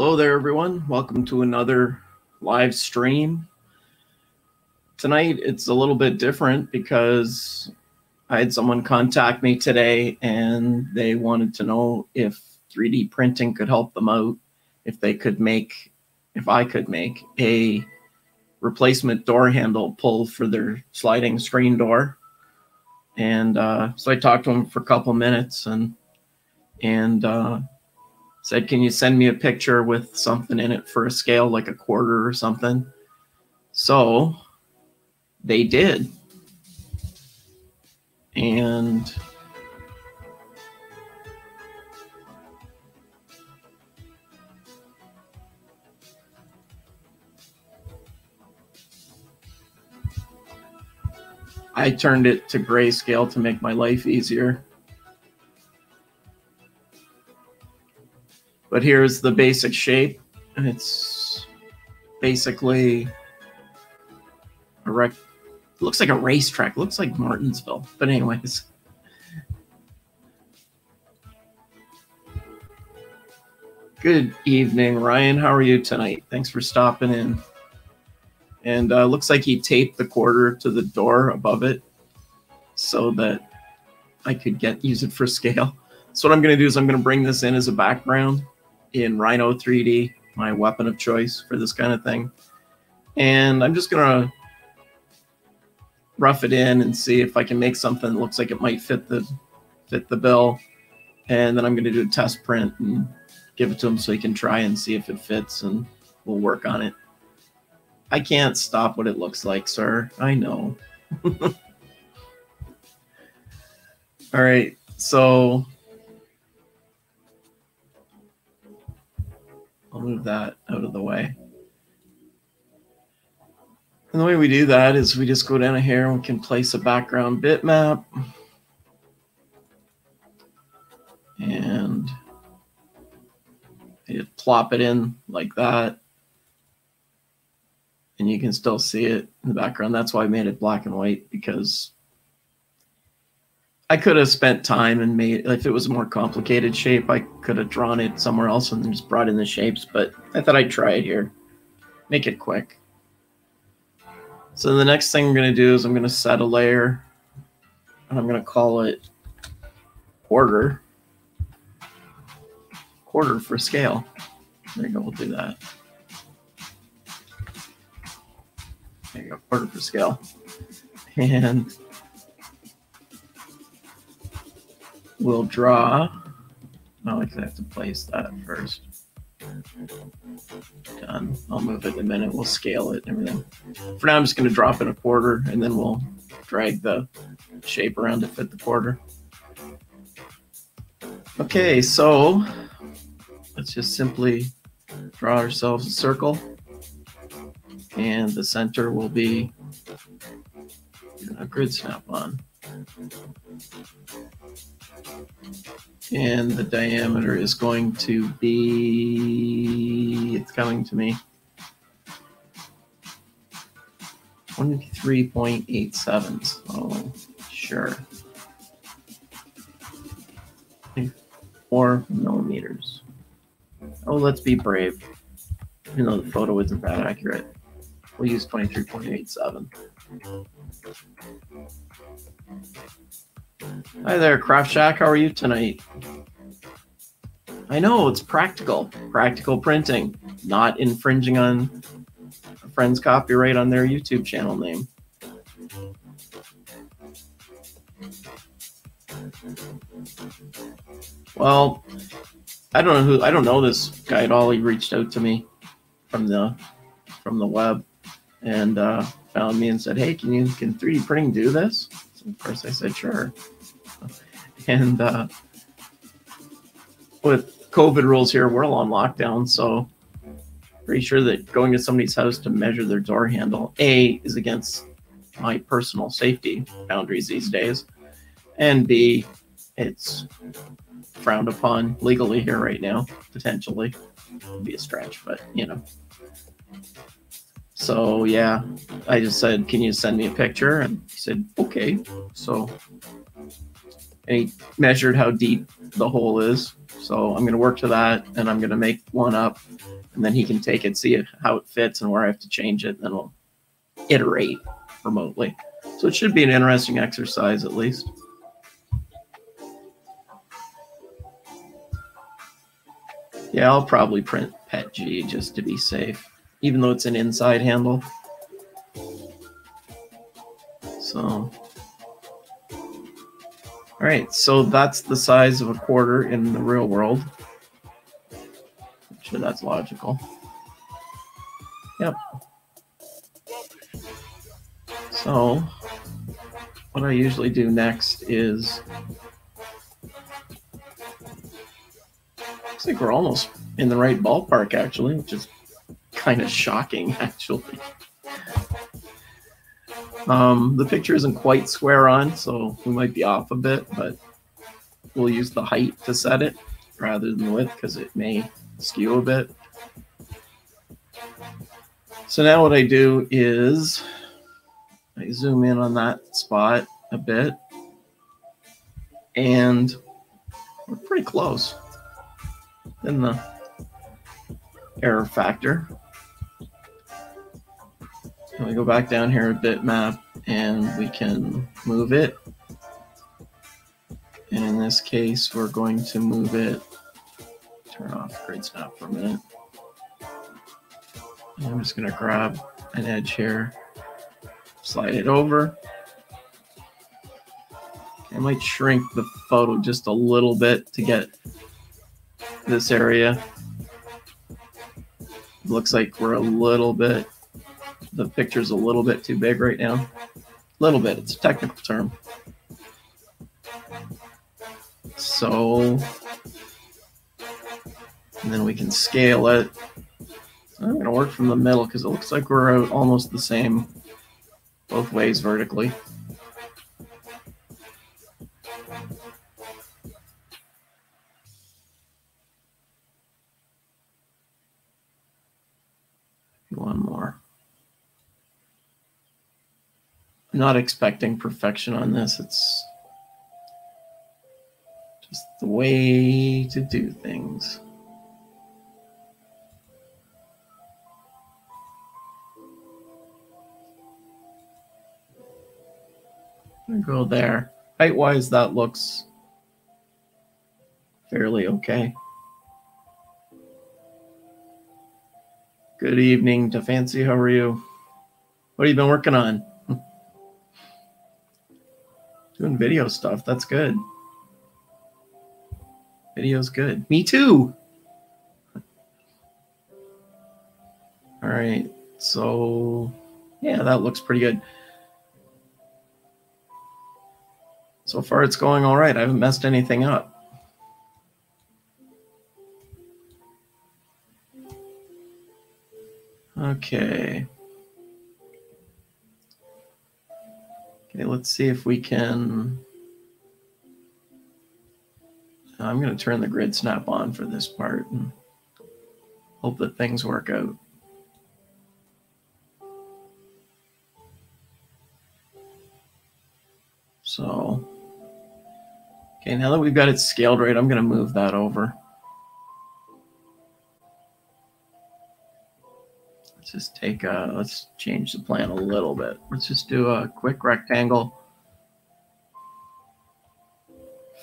Hello there, everyone. Welcome to another live stream. Tonight, it's a little bit different because I had someone contact me today and they wanted to know if 3D printing could help them out, if they could make, if I could make a replacement door handle pull for their sliding screen door. And uh, so I talked to them for a couple minutes and and uh, said, Can you send me a picture with something in it for a scale, like a quarter or something? So they did. And I turned it to grayscale to make my life easier. But here's the basic shape. And it's basically a rec. Looks like a racetrack. Looks like Martinsville. But anyways. Good evening, Ryan. How are you tonight? Thanks for stopping in. And uh, looks like he taped the quarter to the door above it so that I could get use it for scale. So what I'm going to do is I'm going to bring this in as a background in Rhino 3D, my weapon of choice for this kind of thing. And I'm just going to rough it in and see if I can make something that looks like it might fit the fit the bill. And then I'm going to do a test print and give it to him so he can try and see if it fits and we'll work on it. I can't stop what it looks like, sir. I know. All right. So I'll move that out of the way. And the way we do that is we just go down here and we can place a background bitmap. And just plop it in like that. And you can still see it in the background. That's why I made it black and white because I could have spent time and made if it was a more complicated shape, I could have drawn it somewhere else and just brought in the shapes, but I thought I'd try it here. Make it quick. So the next thing I'm going to do is I'm going to set a layer and I'm going to call it quarter. Quarter for scale. There you go, we'll do that. There you go, quarter for scale. And we'll draw. Oh, I have to place that first. Done. I'll move it in a minute. We'll scale it and everything. For now, I'm just going to drop in a quarter and then we'll drag the shape around to fit the quarter. Okay, so let's just simply draw ourselves a circle and the center will be a grid snap on and the diameter is going to be, it's coming to me, 23.87. Oh, sure. Four millimeters. Oh, let's be brave. Even though the photo isn't that accurate. We'll use 23.87. Hi there, Craft Shack. How are you tonight? I know it's practical, practical printing, not infringing on a friend's copyright on their YouTube channel name. Well, I don't know who I don't know this guy at all. He reached out to me from the from the web and uh, found me and said, "Hey, can you can 3D printing do this?" So of course, I said, "Sure." And uh, with COVID rules here, we're all on lockdown, so pretty sure that going to somebody's house to measure their door handle a is against my personal safety boundaries these days, and b it's frowned upon legally here right now. Potentially, It'd be a stretch, but you know. So yeah, I just said, "Can you send me a picture?" And he said, "Okay." So and he measured how deep the hole is. So I'm going to work to that, and I'm going to make one up, and then he can take it, see how it fits, and where I have to change it. And then we'll iterate remotely. So it should be an interesting exercise at least. Yeah, I'll probably print PETG just to be safe, even though it's an inside handle. So, all right, so that's the size of a quarter in the real world. I'm Sure, that's logical. Yep. So, what I usually do next is looks like we're almost in the right ballpark actually, which is kind of shocking actually. Um, the picture isn't quite square on, so we might be off a bit, but we'll use the height to set it rather than the width because it may skew a bit. So now what I do is I zoom in on that spot a bit and we're pretty close in the error factor. And we go back down here to bitmap and we can move it. And in this case, we're going to move it, turn off grid snap for a minute. And I'm just gonna grab an edge here, slide it over. I might shrink the photo just a little bit to get this area. Looks like we're a little bit, the picture's a little bit too big right now. A little bit, it's a technical term. So, and then we can scale it. I'm going to work from the middle because it looks like we're almost the same both ways vertically. One more. I'm not expecting perfection on this. It's just the way to do things. go there. Height wise, that looks fairly okay. Good evening to Fancy. How are you? What have you been working on? Doing video stuff. That's good. Video's good. Me too. All right. So, yeah, that looks pretty good. So far, it's going all right. I haven't messed anything up. Okay. Okay, let's see if we can. I'm going to turn the grid snap on for this part and hope that things work out. So. Okay, now that we've got it scaled right, I'm going to move that over. Just take a, let's change the plan a little bit. Let's just do a quick rectangle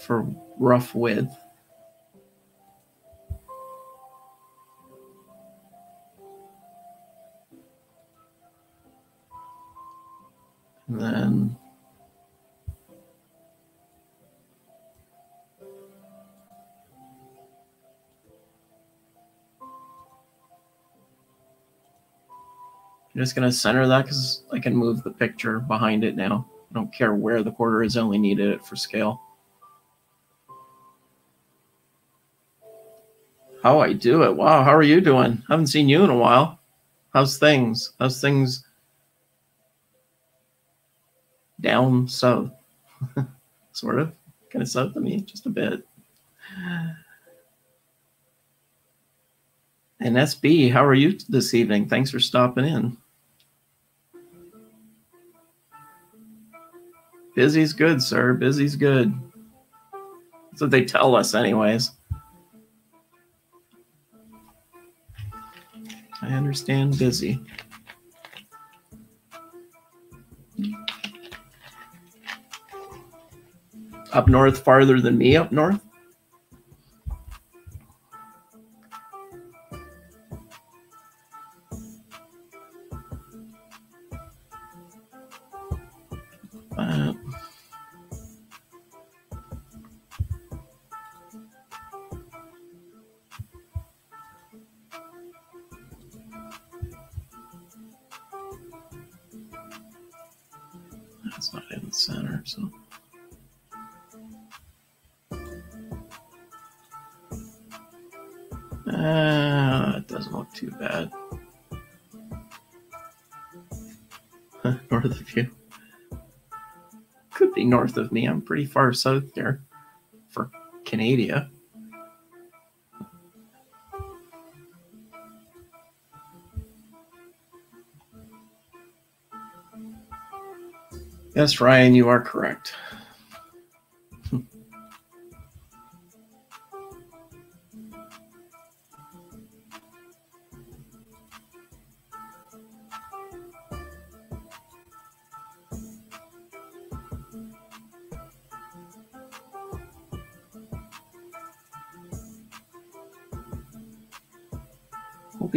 for rough width. And then I'm just going to center that because I can move the picture behind it now. I don't care where the quarter is, I only needed it for scale. How I do it? Wow, how are you doing? Haven't seen you in a while. How's things? How's things down south? sort of. Kind of south of me, just a bit. And SB, how are you this evening? Thanks for stopping in. Busy's good, sir. Busy's good. That's what they tell us, anyways. I understand busy. Up north, farther than me up north? Of me. I'm pretty far south there for Canada. Yes, Ryan, you are correct.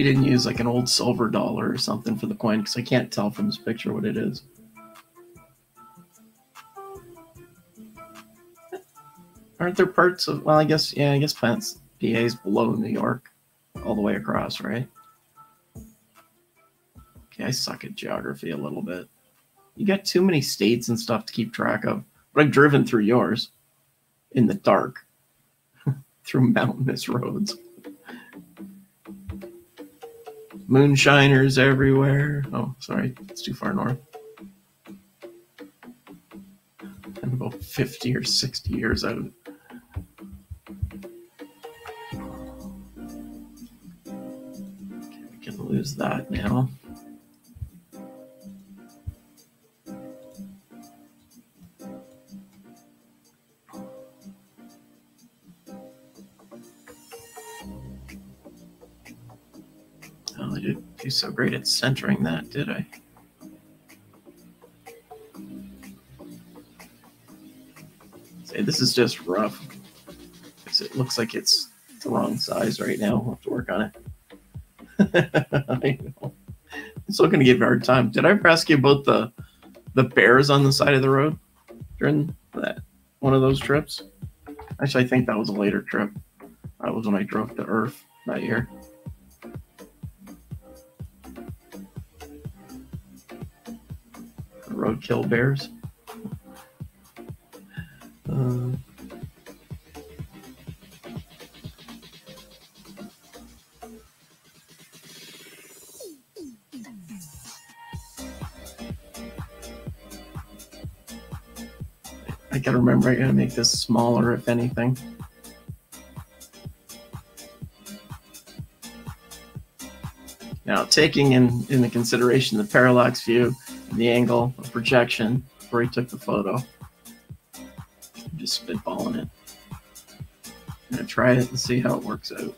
He didn't use like an old silver dollar or something for the coin because I can't tell from this picture what it is. Aren't there parts of well I guess yeah, I guess PA is below New York all the way across, right? Okay, I suck at geography a little bit. You got too many states and stuff to keep track of. But I've driven through yours in the dark through mountainous roads. Moonshiners everywhere. Oh, sorry, it's too far north. I'm about 50 or 60 years out. Okay, we can lose that now. So great at centering that, did I? Say this is just rough. 'cause it looks like it's the wrong size right now. I'll have to work on it. I know. I'm still gonna give you a hard time. Did I ever ask you about the the bears on the side of the road during that one of those trips? Actually, I think that was a later trip. That was when I drove to Earth that year. Roadkill bears. Uh, I gotta remember I gotta make this smaller if anything. Now, taking in into consideration the parallax view, the angle of projection where he took the photo. I'm just spitballing it. I'm gonna try it and see how it works out.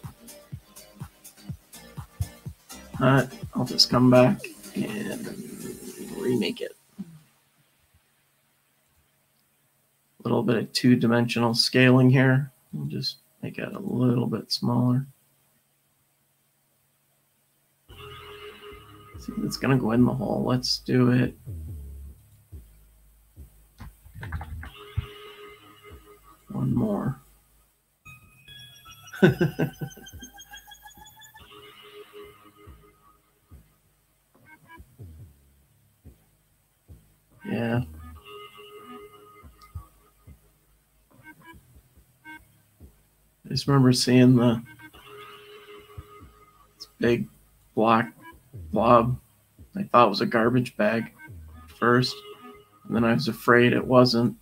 Alright, I'll just come back and remake it. A little bit of two-dimensional scaling here. I'll just make it a little bit smaller. It's gonna go in the hole. Let's do it. One more. yeah. I just remember seeing the big black blob. I thought was a garbage bag first, and then I was afraid it wasn't,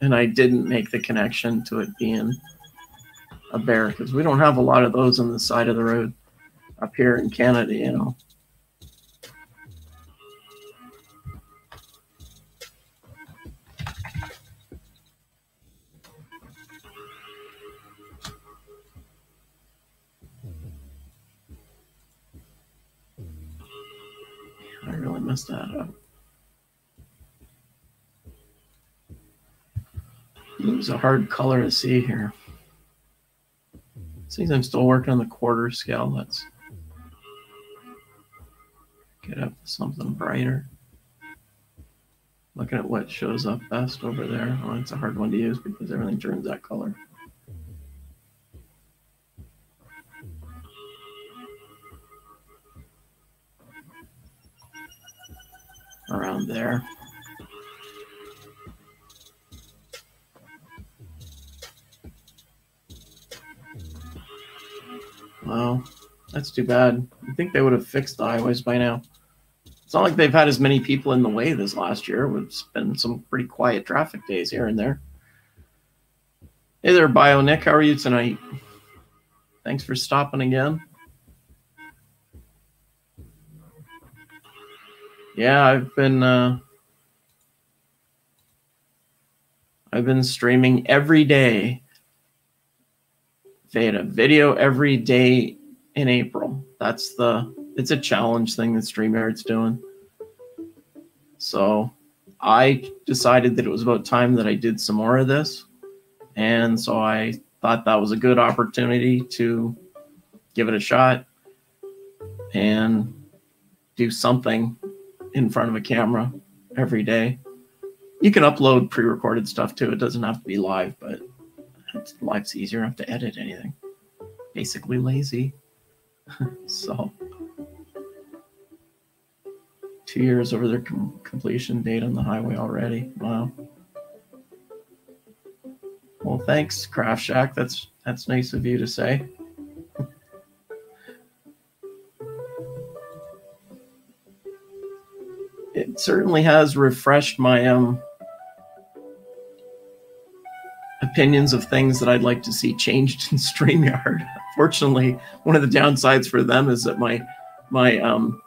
and I didn't make the connection to it being a bear because we don't have a lot of those on the side of the road up here in Canada, you know. Was a hard color to see here. Seems I'm still working on the quarter scale. Let's get up to something brighter. Looking at what shows up best over there. Oh, it's a hard one to use because everything turns that color. Around there. Well, that's too bad. I think they would have fixed the highways by now. It's not like they've had as many people in the way this last year. It's been some pretty quiet traffic days here and there. Hey there, Bio Nick. How are you tonight? Thanks for stopping again. Yeah, I've been uh, I've been streaming every day they had a video every day in April. That's the it's a challenge thing that StreamYard's doing. So I decided that it was about time that I did some more of this. And so I thought that was a good opportunity to give it a shot and do something in front of a camera every day. You can upload pre recorded stuff too. It doesn't have to be live, but life's easier. I have to edit anything. Basically lazy. so two years over their com- completion date on the highway already. Wow. Well, thanks, Craft Shack. That's that's nice of you to say. it certainly has refreshed my um opinions of things that I'd like to see changed in StreamYard. Fortunately, one of the downsides for them is that my my um,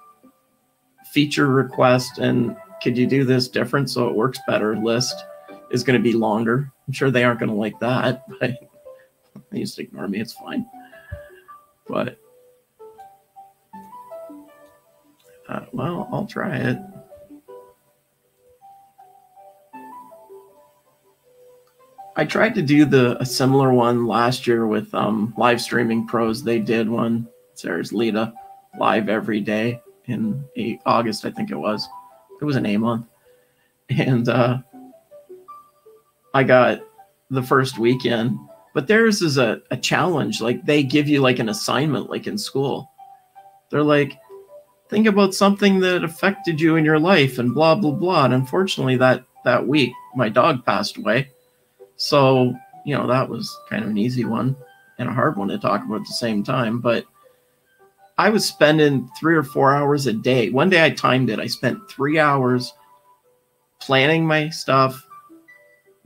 feature request and could you do this different so it works better list is going to be longer. I'm sure they aren't going to like that, but they just ignore me. It's fine. But uh, well, I'll try it. I tried to do the a similar one last year with um, live streaming pros. They did one. Sarah's Lita live every day in eight, August, I think it was. It was an A month, and uh, I got the first weekend. But theirs is a, a challenge. Like they give you like an assignment, like in school. They're like, think about something that affected you in your life, and blah blah blah. And unfortunately, that that week, my dog passed away so, you know, that was kind of an easy one and a hard one to talk about at the same time. But I was spending three or four hours a day. One day I timed it. I spent three hours planning my stuff,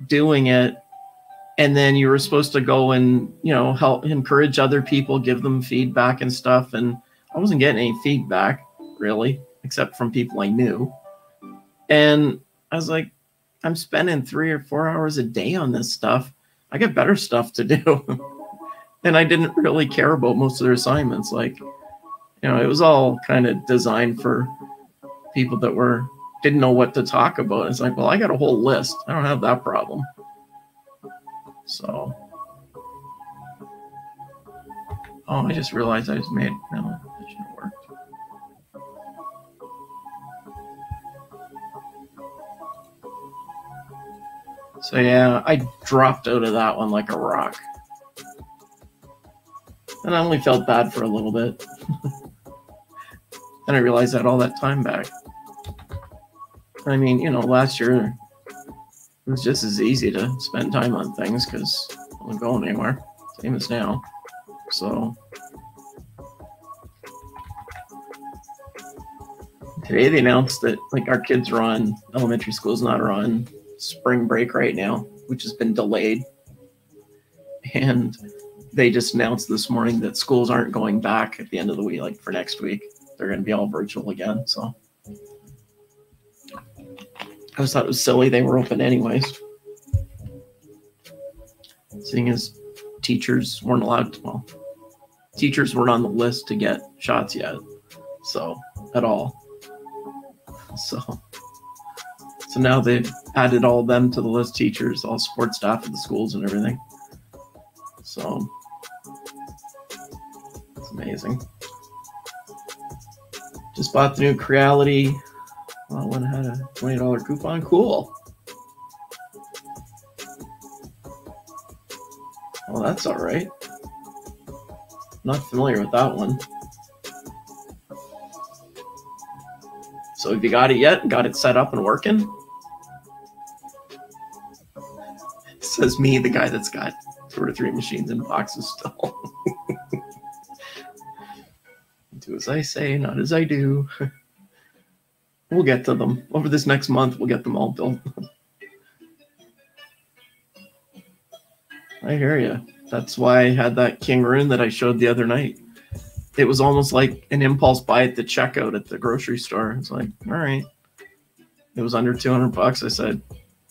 doing it. And then you were supposed to go and, you know, help encourage other people, give them feedback and stuff. And I wasn't getting any feedback really, except from people I knew. And I was like, I'm spending three or four hours a day on this stuff. I got better stuff to do. and I didn't really care about most of their assignments. Like, you know, it was all kind of designed for people that were didn't know what to talk about. It's like, well, I got a whole list. I don't have that problem. So, oh, I just realized I just made no. So yeah, I dropped out of that one like a rock. And I only felt bad for a little bit. and I realized that all that time back. I mean, you know, last year it was just as easy to spend time on things because I wasn't going anywhere. Same as now. So today they announced that like our kids are on elementary schools not on spring break right now, which has been delayed. And they just announced this morning that schools aren't going back at the end of the week, like for next week. They're going to be all virtual again. So I just thought it was silly. They were open anyways. Seeing as teachers weren't allowed to, well, teachers weren't on the list to get shots yet. So at all. So, so now they've added all of them to the list. Teachers, all support staff at the schools, and everything. So it's amazing. Just bought the new Creality. Well, one had a twenty dollar coupon. Cool. Well, that's all right. Not familiar with that one. So have you got it yet? Got it set up and working? Says me, the guy that's got two or three machines in boxes still. do as I say, not as I do. we'll get to them. Over this next month, we'll get them all built. I hear you. That's why I had that Kingroon that I showed the other night it was almost like an impulse buy at the checkout at the grocery store. It's like, all right. It was under 200 bucks. I said,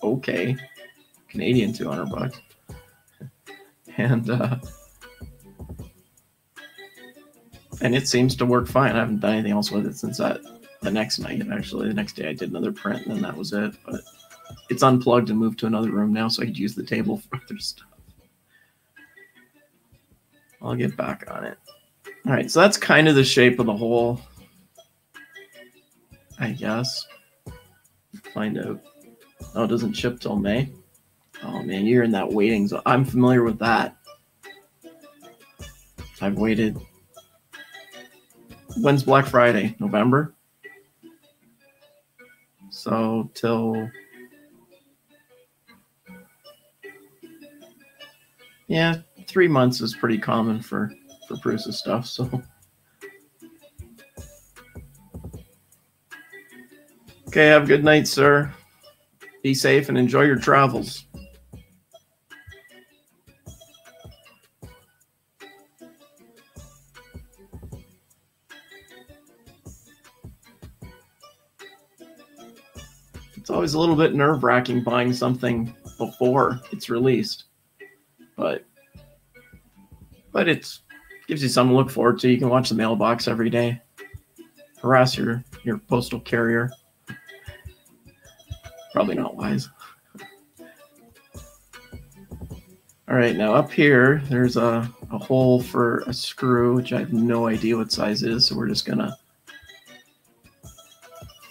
okay. Canadian 200 bucks. And, uh, and it seems to work fine. I haven't done anything else with it since that the next night. Actually, the next day I did another print, and then that was it. But it's unplugged and moved to another room now, so I could use the table for other stuff. I'll get back on it. All right, so that's kind of the shape of the hole, I guess. Find out. Oh, it doesn't ship till May. Oh man, you're in that waiting zone. I'm familiar with that. I've waited. When's Black Friday? November? So till yeah, three months is pretty common for for Prusa stuff. So, okay, have a good night, sir. Be safe and enjoy your travels. Always a little bit nerve wracking buying something before it's released, but but it's gives you something to look forward to. You can watch the mailbox every day. Harass your your postal carrier. Probably not wise. All right, now up here, there's a, a hole for a screw, which I have no idea what size is, so we're just gonna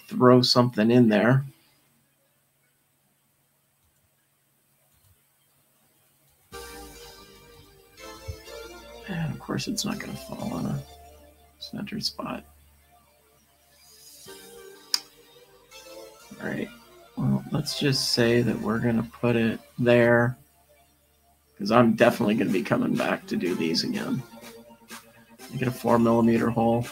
throw something in there. Course it's not going to fall on a center spot. All right, well, let's just say that we're going to put it there because I'm definitely going to be coming back to do these again. I get a four millimeter hole.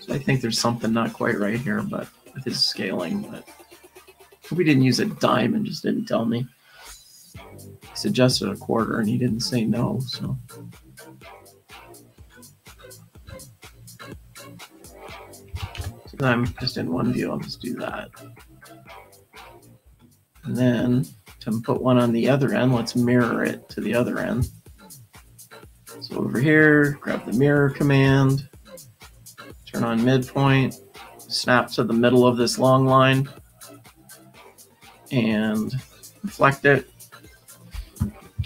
So I think there's something not quite right here, but with his scaling, but we didn't use a dime and just didn't tell me suggested a quarter and he didn't say no. So. so I'm just in one view. I'll just do that. And then to put one on the other end, let's mirror it to the other end. So over here, grab the mirror command, turn on midpoint, snap to the middle of this long line, and reflect it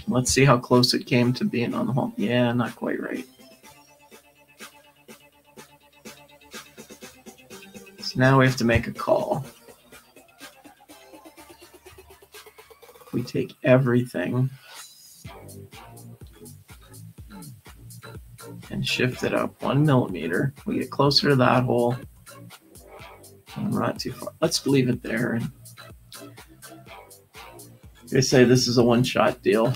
Let's see how close it came to being on the hole. Yeah, not quite right. So now we have to make a call. We take everything and shift it up one millimeter. We get closer to that hole. And we're not too far. Let's leave it there. They say this is a one-shot deal.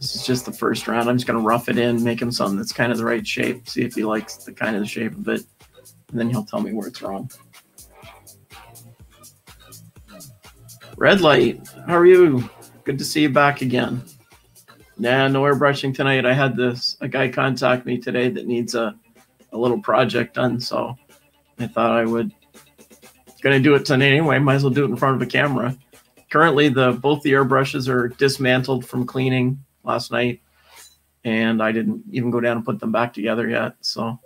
This is just the first round. I'm just going to rough it in, make him something that's kind of the right shape, see if he likes the kind of the shape of it, and then he'll tell me where it's wrong. Red light, how are you? Good to see you back again. Nah, no airbrushing tonight. I had this a guy contact me today that needs a, a little project done, so I thought I would gonna do it tonight anyway. Might as well do it in front of a camera. Currently, the both the airbrushes are dismantled from cleaning last night, and I didn't even go down and put them back together yet. So,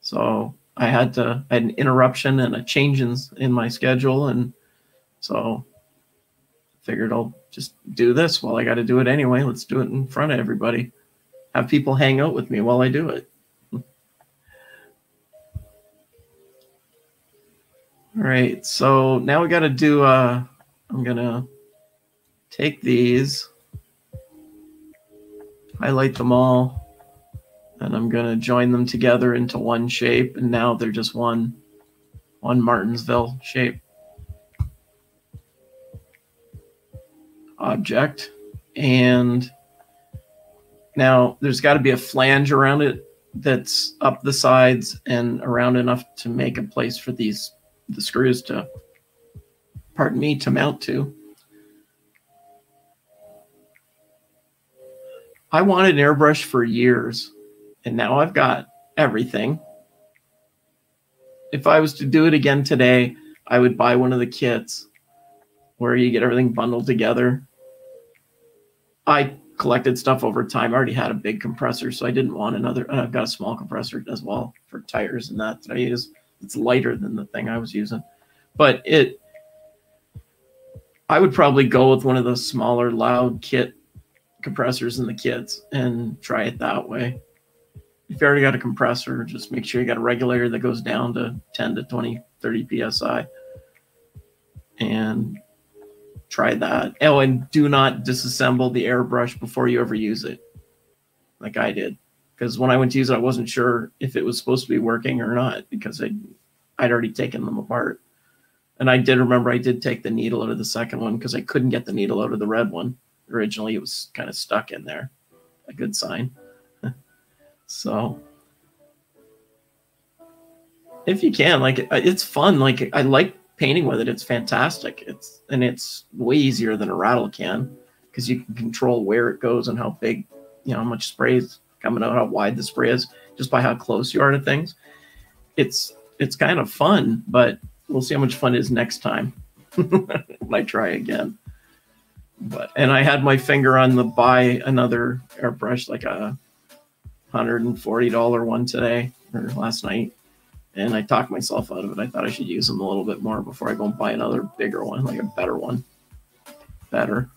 so I had to I had an interruption and a change in, in my schedule, and so figured I'll just do this while I got to do it anyway. Let's do it in front of everybody. Have people hang out with me while I do it. All right, so now we got to do. Uh, I'm gonna take these, highlight them all and I'm going to join them together into one shape. And now they're just one, one Martinsville shape. Object. And now there's got to be a flange around it that's up the sides and around enough to make a place for these, the screws to, pardon me, to mount to. I wanted an airbrush for years and now I've got everything. If I was to do it again today, I would buy one of the kits where you get everything bundled together. I collected stuff over time. I already had a big compressor, so I didn't want another. Uh, I've got a small compressor as well for tires and that that I use. It's lighter than the thing I was using, but it. I would probably go with one of those smaller, loud kit compressors in the kits and try it that way if you already got a compressor, just make sure you got a regulator that goes down to 10 to 20, 30 psi. And try that. Oh, and do not disassemble the airbrush before you ever use it, like I did. Because when I went to use it, I wasn't sure if it was supposed to be working or not because I, I'd already taken them apart. And I did remember I did take the needle out of the second one because I couldn't get the needle out of the red one. Originally, it was kind of stuck in there. A good sign. So if you can, like uh, it's fun. Like I like painting with it. It's fantastic. It's and it's way easier than a rattle can because you can control where it goes and how big, you know, how much spray is coming out, how wide the spray is, just by how close you are to things. It's it's kind of fun, but we'll see how much fun is next time when I try again. But and I had my finger on the buy another airbrush, like a $140 one today or last night. And I talked myself out of it. I thought I should use them a little bit more before I go and buy another bigger one, like a better one. Better.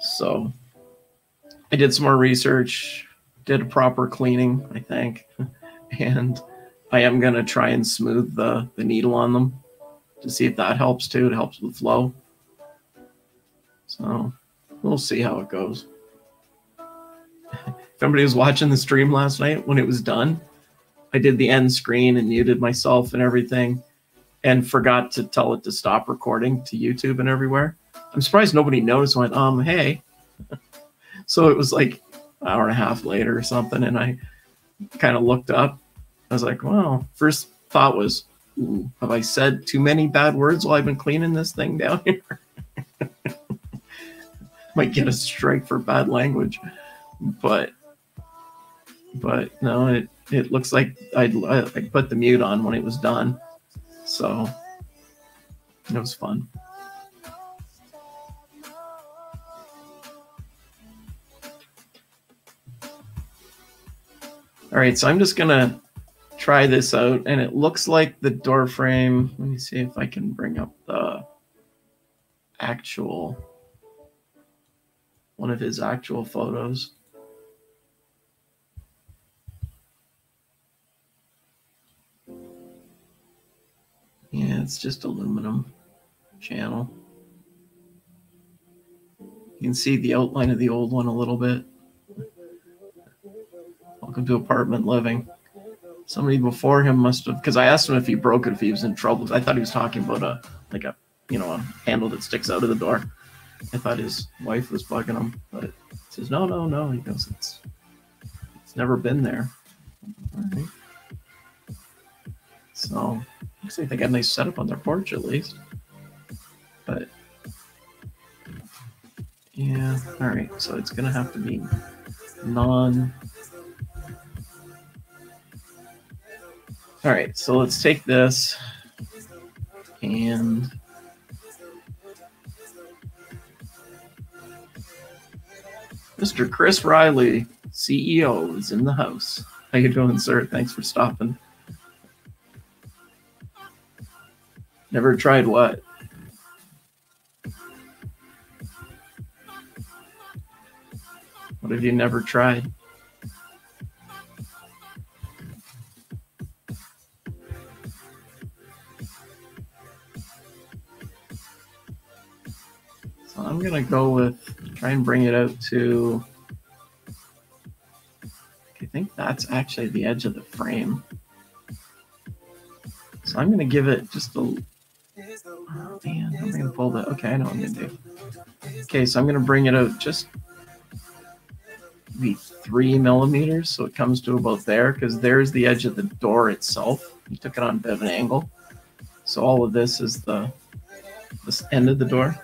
So I did some more research, did a proper cleaning, I think. And I am going to try and smooth the, the needle on them to see if that helps too. It helps with flow. So we'll see how it goes somebody was watching the stream last night when it was done, I did the end screen and muted myself and everything and forgot to tell it to stop recording to YouTube and everywhere. I'm surprised nobody noticed went, um, hey. so it was like an hour and a half later or something, and I kind of looked up. I was like, well, first thought was, have I said too many bad words while I've been cleaning this thing down here? Might get a strike for bad language. But but no, it it looks like I I put the mute on when it was done, so it was fun. All right, so I'm just gonna try this out, and it looks like the door frame. Let me see if I can bring up the actual one of his actual photos. Yeah, it's just aluminum channel. You can see the outline of the old one a little bit. Welcome to apartment living. Somebody before him must have, because I asked him if he broke it, if he was in trouble. I thought he was talking about a, like a, you know, a handle that sticks out of the door. I thought his wife was bugging him, but he says, no, no, no. He goes, it's, it's never been there. All right. So looks like they got a nice setup on their porch at least. But yeah, all right. So it's gonna have to be non. All right, so let's take this and Mr. Chris Riley, CEO, is in the house. How you doing, sir? Thanks for stopping. Never tried what? What have you never tried? So I'm gonna go with try and bring it out to I think that's actually the edge of the frame. So I'm gonna give it just a oh, man, I'm gonna pull that. Okay, I know what I'm gonna do. Okay, so I'm gonna bring it out just be three millimeters, so it comes to about there, because there's the edge of the door itself. You took it on a bit of an angle. So all of this is the this end of the door.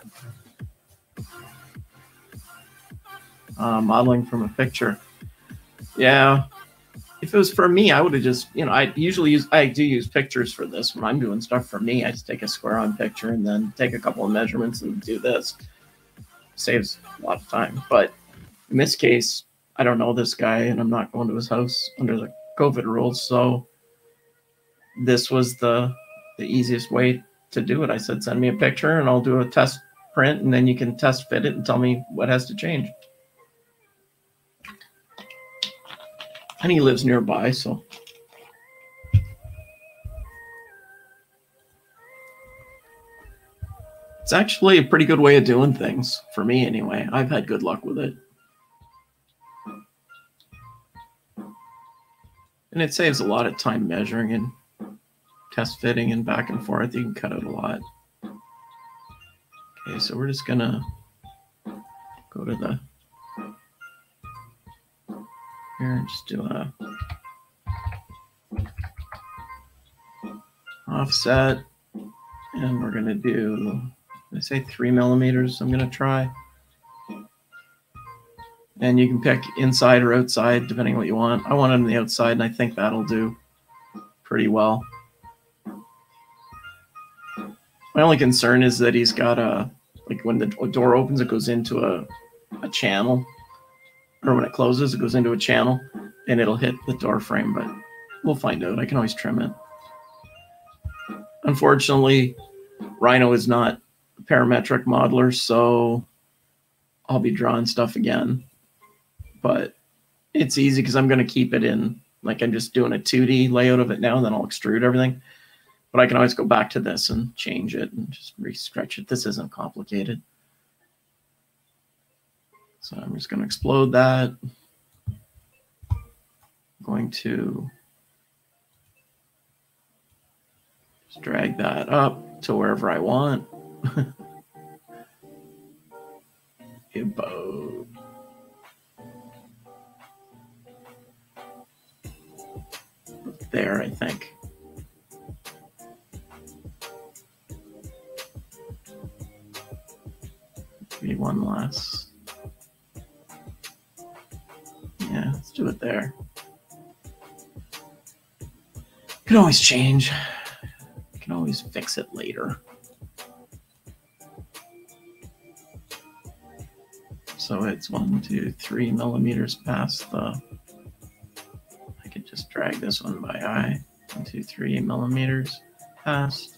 Uh, modeling from a picture. Yeah. If it was for me, I would have just, you know, I usually use, I do use pictures for this when I'm doing stuff for me. I just take a square on picture and then take a couple of measurements and do this. Saves a lot of time. But in this case, I don't know this guy and I'm not going to his house under the COVID rules. So this was the the easiest way to do it. I said, send me a picture and I'll do a test print and then you can test fit it and tell me what has to change. And he lives nearby, so it's actually a pretty good way of doing things for me anyway. I've had good luck with it. And it saves a lot of time measuring and test fitting and back and forth. You can cut out a lot. Okay, so we're just gonna go to the here just do a offset. And we're gonna do, I say three millimeters, I'm gonna try. And you can pick inside or outside, depending on what you want. I want it on the outside, and I think that'll do pretty well. My only concern is that he's got a, like when the door opens, it goes into a, a channel. Or when it closes, it goes into a channel, and it'll hit the door frame, but we'll find out. I can always trim it. Unfortunately, Rhino is not a parametric modeler, so I'll be drawing stuff again but it's easy because I'm going to keep it in like I'm just doing a 2D layout of it now, and then I'll extrude everything. But I can always go back to this and change it and just re-stretch it. This isn't complicated. So I'm just going to explode that. I'm going to just drag that up to wherever I want. About there, I think. Maybe one last. It there. Can always change. You can always fix it later. So it's one, two, three millimeters past the I could just drag this one by eye. One, two, three millimeters past.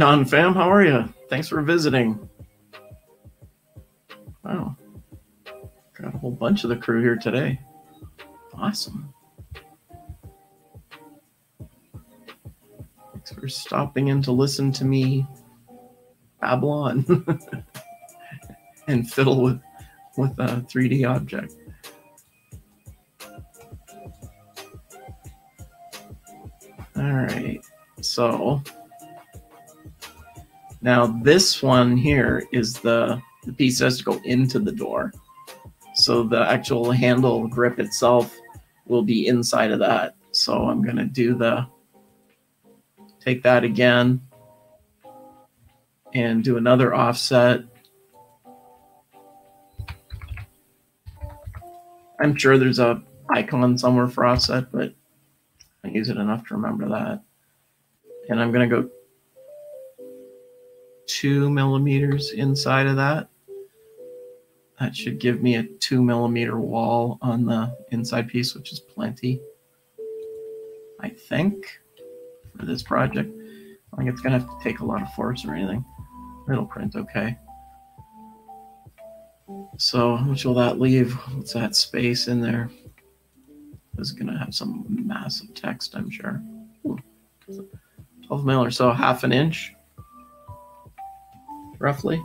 Non fam, how are you? Thanks for visiting. Wow. Got a whole bunch of the crew here today. Awesome. Thanks for stopping in to listen to me babble and fiddle with with a 3D object. All right. So now this one here is the, the piece that has to go into the door. So the actual handle grip itself will be inside of that. So I'm going to do the, take that again and do another offset. I'm sure there's a icon somewhere for offset, but I use it enough to remember that. And I'm going to go two millimeters inside of that. That should give me a two millimeter wall on the inside piece, which is plenty. I think for this project. I think it's gonna have to take a lot of force or anything. It'll print okay. So which will that leave? What's that space in there? This is gonna have some massive text, I'm sure. 12 mil or so, half an inch, roughly.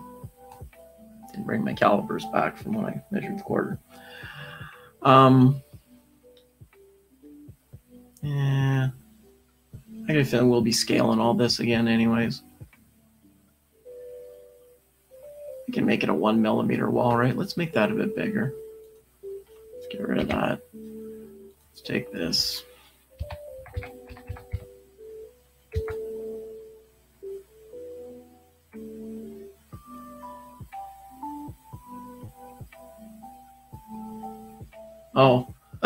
Didn't bring my calipers back from when I measured the quarter. Um, yeah, I get a feeling we'll be scaling all this again, anyways. We can make it a one millimeter wall, right? Let's make that a bit bigger. Let's get rid of that. Let's take this. Oh.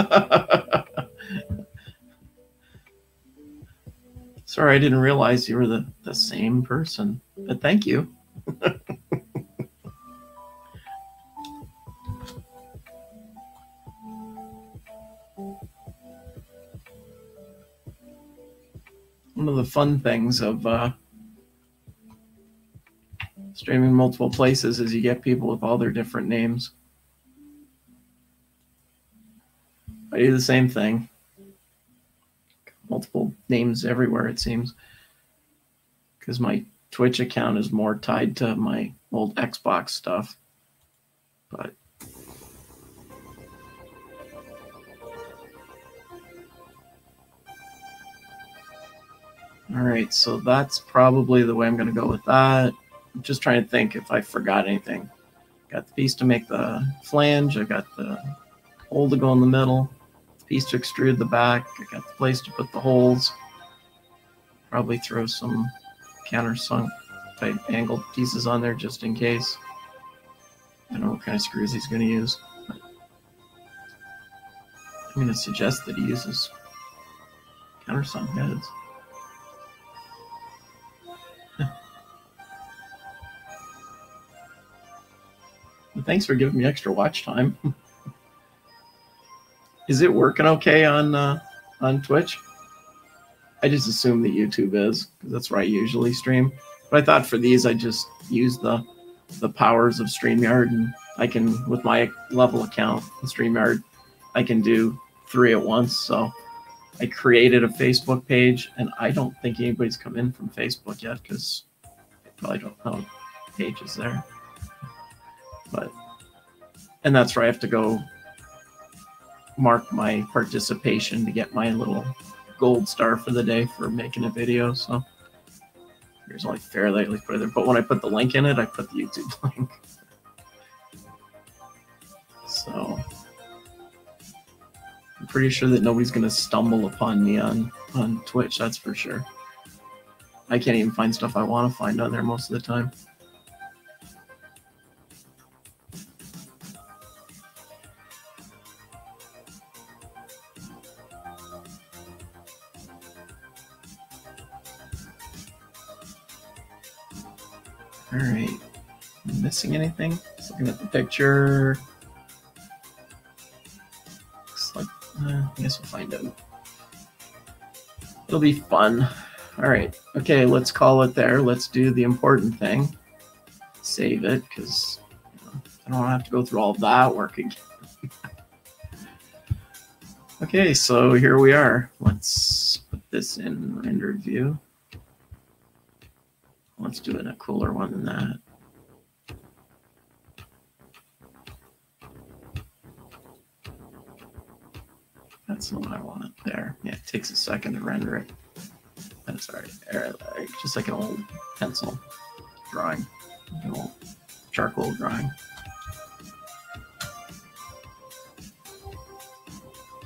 Sorry, I didn't realize you were the, the same person. But thank you. One of the fun things of uh, streaming multiple places is you get people with all their different names. I do the same thing. Multiple names everywhere, it seems. Because my Twitch account is more tied to my old Xbox stuff. But all right, so that's probably the way I'm going to go with that. I'm just trying to think if I forgot anything. Got the piece to make the flange. I got the hole to go in the middle piece to extrude the back. I got the place to put the holes. Probably throw some countersunk type angled pieces on there just in case. I don't know what kind of screws he's going to use. I'm going to suggest that he uses countersunk heads. Thanks for giving me extra watch time. Is it working okay on uh, on Twitch? I just assume that YouTube is because that's where I usually stream. But I thought for these, I just use the the powers of StreamYard, and I can with my level account in StreamYard, I can do three at once. So I created a Facebook page, and I don't think anybody's come in from Facebook yet because I probably don't know page is there. But and that's where I have to go mark my participation to get my little gold star for the day for making a video. So here's only fair lately put it there. But when I put the link in it, I put the YouTube link. So I'm pretty sure that nobody's gonna stumble upon me on on Twitch. That's for sure. I can't even find stuff I want to find on there most of the time. Missing anything? Just looking at the picture. Looks like, uh, I guess we'll find out. It'll be fun. All right. Okay, let's call it there. Let's do the important thing. Save it because you know, I don't have to go through all that work again. okay, so here we are. Let's put this in render view. Let's do it a cooler one than that. That's the one I want it there. Yeah, it takes a second to render it. All right. Just like an old pencil drawing, an old charcoal drawing.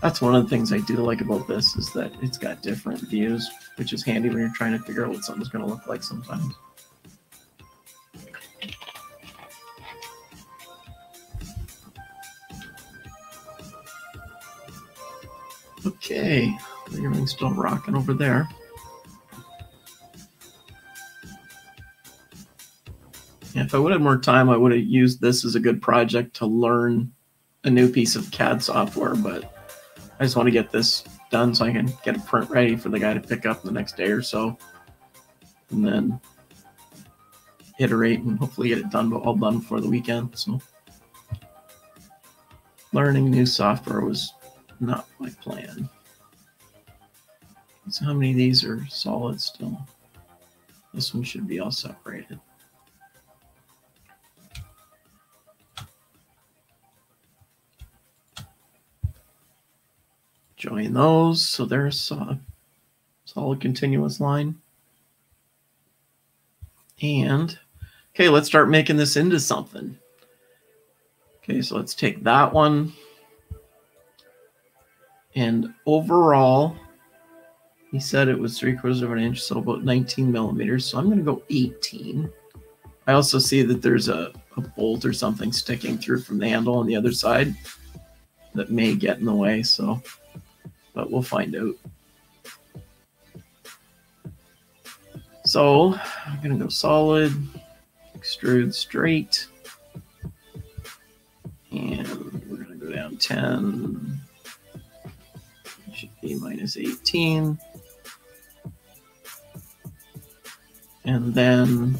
That's one of the things I do like about this is that it's got different views, which is handy when you're trying to figure out what something's going to look like sometimes. Okay, the everything's still rocking over there. If I would have more time, I would have used this as a good project to learn a new piece of CAD software, but I just want to get this done so I can get a print ready for the guy to pick up the next day or so. And then iterate and hopefully get it done, but all done before the weekend. So learning new software was not my plan. So how many of these are solid still? This one should be all separated. Join those. So there's a solid continuous line. And okay, let's start making this into something. Okay, so let's take that one. And overall, he said it was three quarters of an inch, so about 19 millimeters. So I'm going to go 18. I also see that there's a, a bolt or something sticking through from the handle on the other side that may get in the way. So but we'll find out. So I'm going to go solid, extrude straight, and we're going to go down 10. It should be minus 18. And then,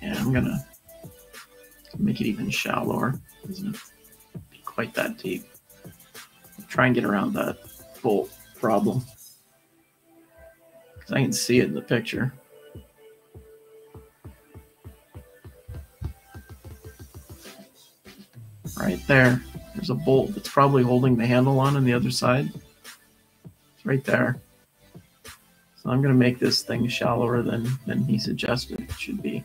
yeah, I'm to make it even shallower, it? quite that deep. Try and get around that bolt problem. Because I can see it in the picture. Right there. There's a bolt that's probably holding the handle on on the other side. It's right there. So I'm going to make this thing shallower than, than he suggested it should be.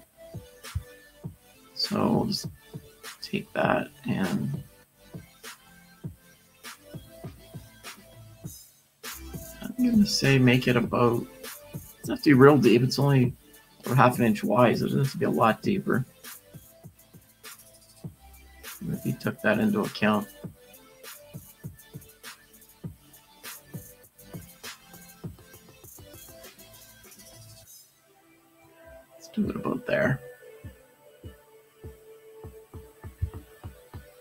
So we'll just take that and I'm gonna say make it about. It's not to be real deep. It's only half an inch wide. So it has to be a lot deeper. If you took that into account. Do it about there.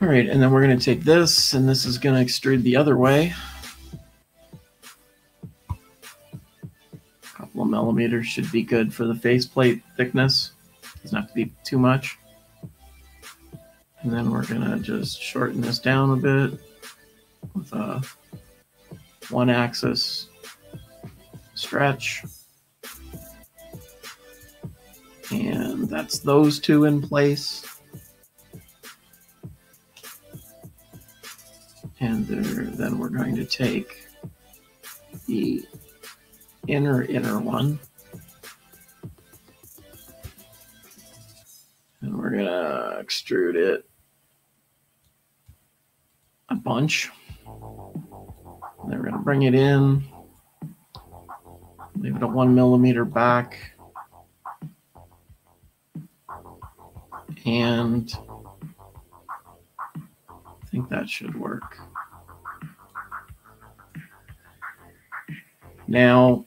All right, and then we're going to take this, and this is going to extrude the other way. A couple of millimeters should be good for the faceplate thickness. Doesn't have to be too much. And then we're gonna just shorten this down a bit with a one axis stretch. And that's those two in place. And then we're going to take the inner inner one. And we're gonna extrude it a bunch. Then we're gonna bring it in, leave it one millimeter back. And I think that should work. Now,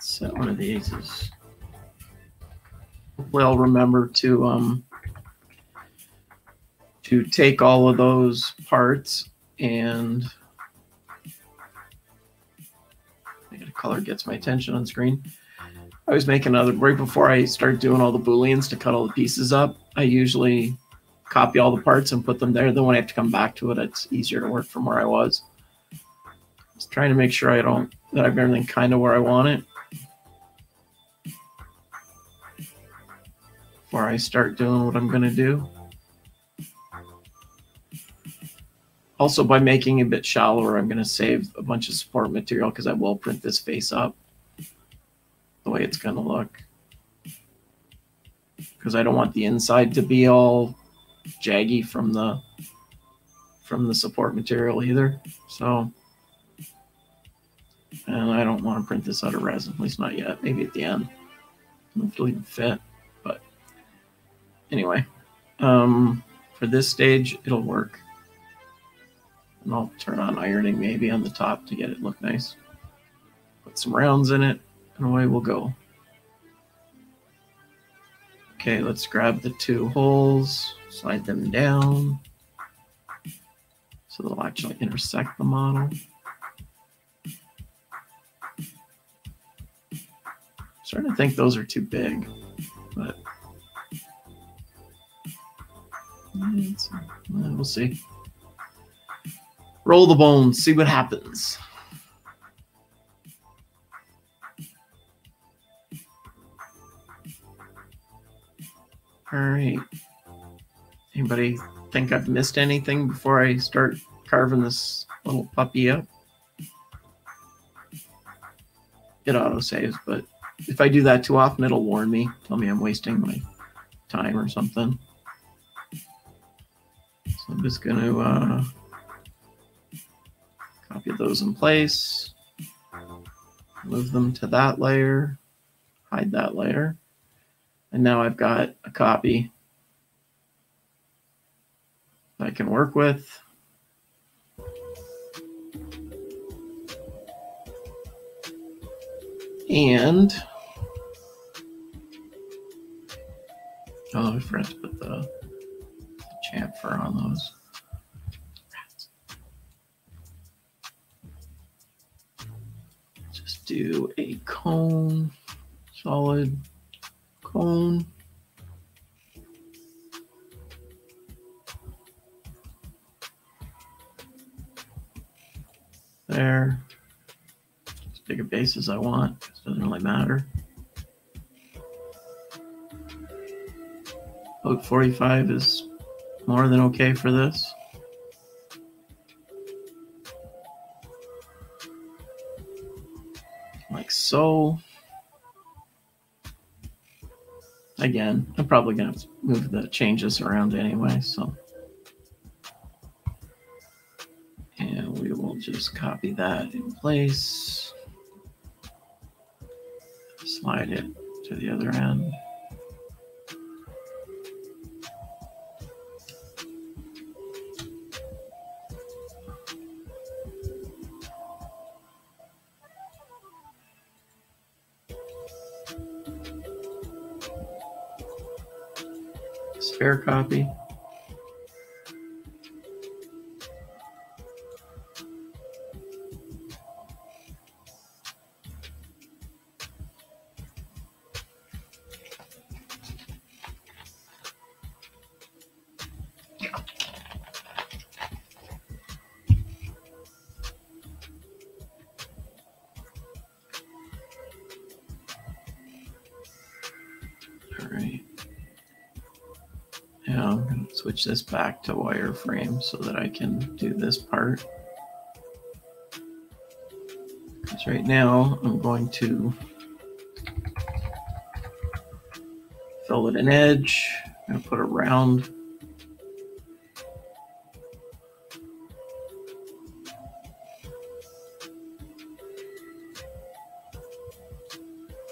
set one of these as well remember to um to take all of those parts and a color gets my attention on screen. I was making another right before I start doing all the booleans to cut all the pieces up. I usually copy all the parts and put them there. Then when I have to come back to it, it's easier to work from where I was. Just trying to make sure I don't that I have everything kind of where I want it. before I start doing what I'm going to do. Also, by making it a bit shallower, I'm going to save a bunch of support material because I will print this face up the way it's going to look. Because I don't want the inside to be all jaggy from the from the support material either. So, and I don't want to print this out of resin, at least not yet. Maybe at the end. Hopefully it fit. But anyway, um, for this stage, it'll work. And I'll turn on ironing maybe on the top to get it look nice. Put some rounds in it, and away we'll go. Okay, let's grab the two holes, slide them down so they'll actually intersect the model. starting to think those are too big, but mm, we'll see. Roll the bones, see what happens. All right. Anybody think I've missed anything before I start carving this little puppy up? It auto saves, but if I do that too often, it'll warn me, tell me I'm wasting my time or something. So I'm just going to uh, copy those in place, move them to that layer, hide that layer. And now I've got a copy I can work with. And oh, I forgot to put the chamfer on those. Do a cone, solid cone. There as big a base as I want. It doesn't really matter. About 45 is more than okay for this. Again, I'm probably going to move the changes around anyway, so. And we will just copy that in place slide it to the other end. Copy. This back to wireframe so that I can do this part. Because right now I'm going to fillet an edge. To put a round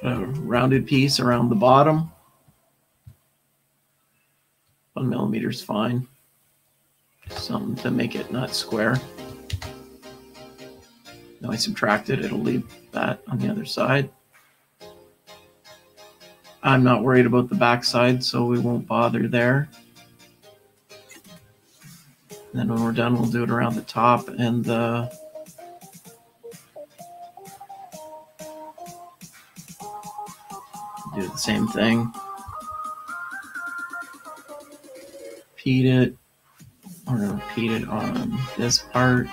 a rounded piece around the bottom. Millimeters fine. Something to make it not square. Now I subtract it, it'll leave that on the other side. I'm not worried about the back side, so we won't bother there. And then when we're done, we'll do it around the top and the do the same thing. Repeat it. We're going to repeat it on this part.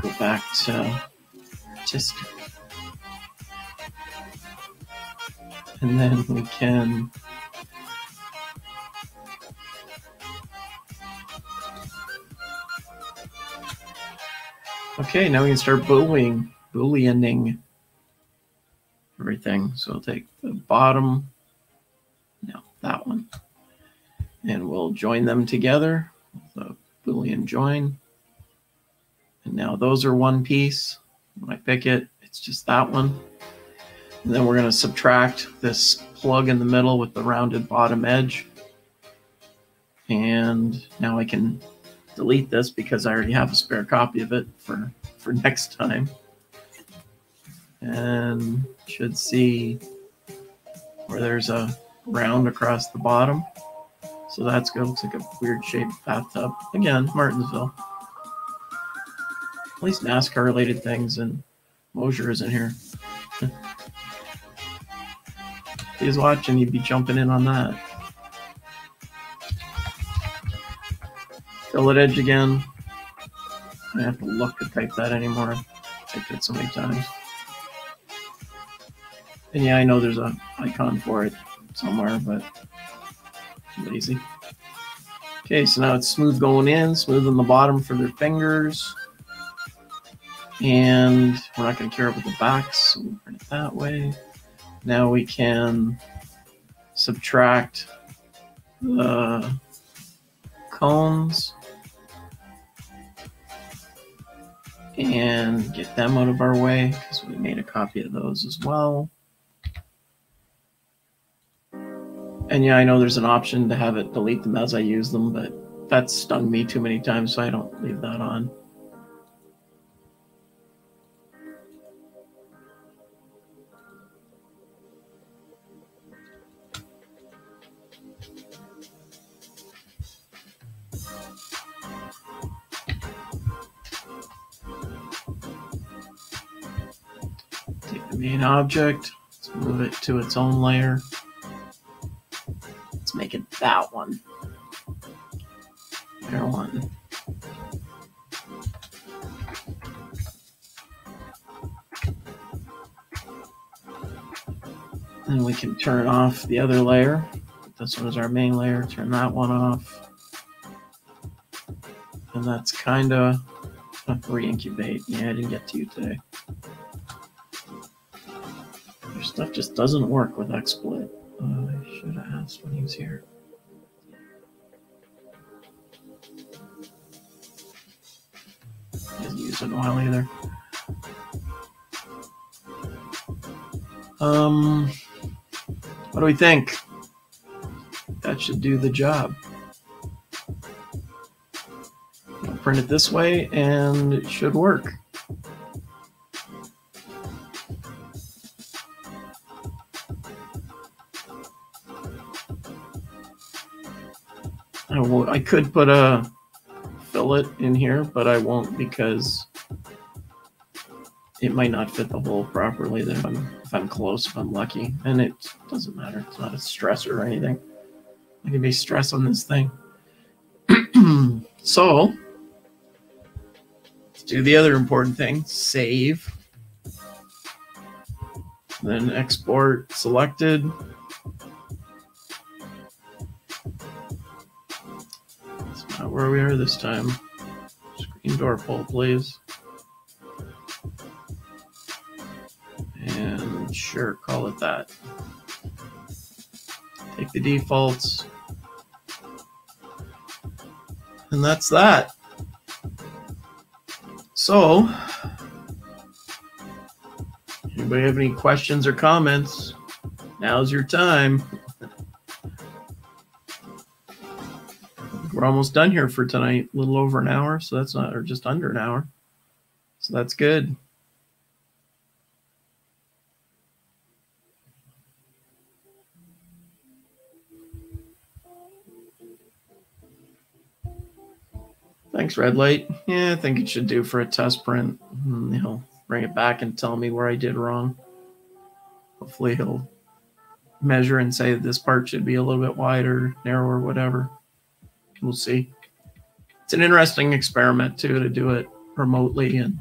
Go back to just, and then we can Okay, now we can start booleaning, booleaning everything. So I'll take the bottom, no, that one, and we'll join them together with a Boolean join. And now those are one piece. When I pick it, it's just that one. And then we're going to subtract this plug in the middle with the rounded bottom edge. And now I can delete this because I already have a spare copy of it for, for next time. And should see where there's a round across the bottom. So that's good. Looks like a weird shaped bathtub. Again, Martinsville. At least NASCAR related things and Mosier isn't here. if he's watching, he'd be jumping in on that. Fillet edge again. I have to look to type that anymore. I typed it so many times. And yeah, I know there's an icon for it somewhere, but lazy. Okay, so now it's smooth going in, smooth on the bottom for their fingers. And we're not going to care about the backs, so we'll print it that way. Now we can subtract the cones and get them out of our way because we made a copy of those as well. And yeah, I know there's an option to have it delete them as I use them, but that's stung me too many times, so I don't leave that on. Main object, let's move it to its own layer. Let's make it that one. Layer one. And we can turn off the other layer. This one is our main layer. Turn that one off. And that's kind of re-incubate. Yeah, I didn't get to you today. Stuff just doesn't work with XSplit. Uh, I should have asked when he was here. He hasn't used it in a while either. Um, what do we think? That should do the job. I'll print it this way and it should work. I, could put a fillet in here, but I won't because it might not fit the hole properly. Then if I'm, if I'm close, if I'm lucky, and it doesn't matter. It's not a stressor or anything. I can be stress on this thing. so let's do the other important thing: save. Then export selected. Not where we are this time. Screen door pull, please. And sure, call it that. Take the defaults. And that's that. So, anybody have any questions or comments? Now's your time. We're almost done here for tonight. A little over an hour, so that's not, or just under an hour. So that's good. Thanks, Red Light. Yeah, I think it should do for a test print. Hmm, He'll bring it back and tell me where I did wrong. Hopefully he'll measure and say this part should be a little bit wider, narrower, whatever. We'll see. It's an interesting experiment too to do it remotely and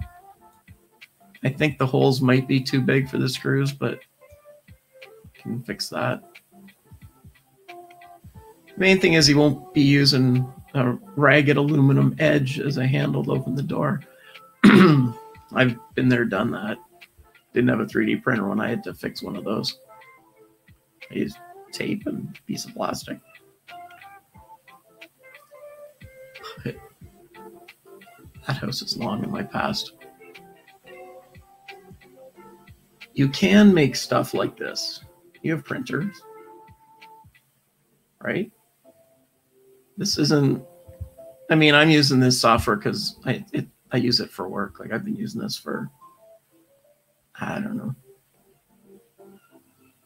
I think the holes might be too big for the screws, but can fix that. Main thing is he won't be using a ragged aluminum edge as a handle to open the door. I've been there, done that. Didn't have a 3D printer when I had to fix one of those. I used tape and a piece of plastic. That house is long in my past. You can make stuff like this. You have printers, right? This isn't. I mean, I'm using this software because I it, I use it for work. Like I've been using this for I don't know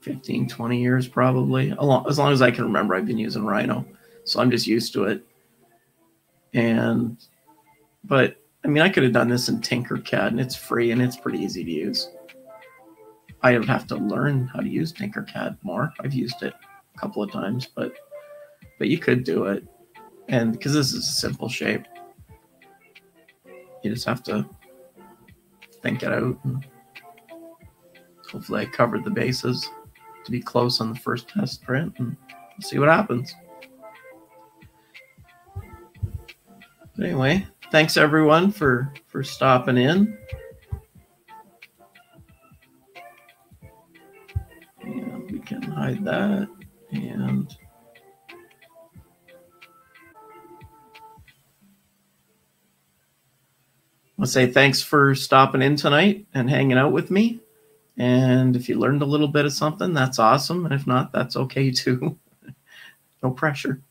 15, 20 years probably. As long as I can remember, I've been using Rhino. So I'm just used to it. And, but I mean, I could have done this in Tinkercad and it's free and it's pretty easy to use. I would have to learn how to use Tinkercad more. I've used it a couple of times, but, but you could do it. And because this is a simple shape, you just have to think it out. And hopefully I covered the bases to be close on the first test print and see what happens. But anyway, thanks everyone for for stopping in. And we can hide that and I'll say thanks for stopping in tonight and hanging out with me. And if you learned a little bit of something, that's awesome. And if not, that's okay too. no pressure.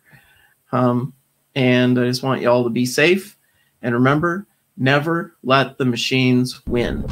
Um, and I just want you all to be safe. And remember, never let the machines win.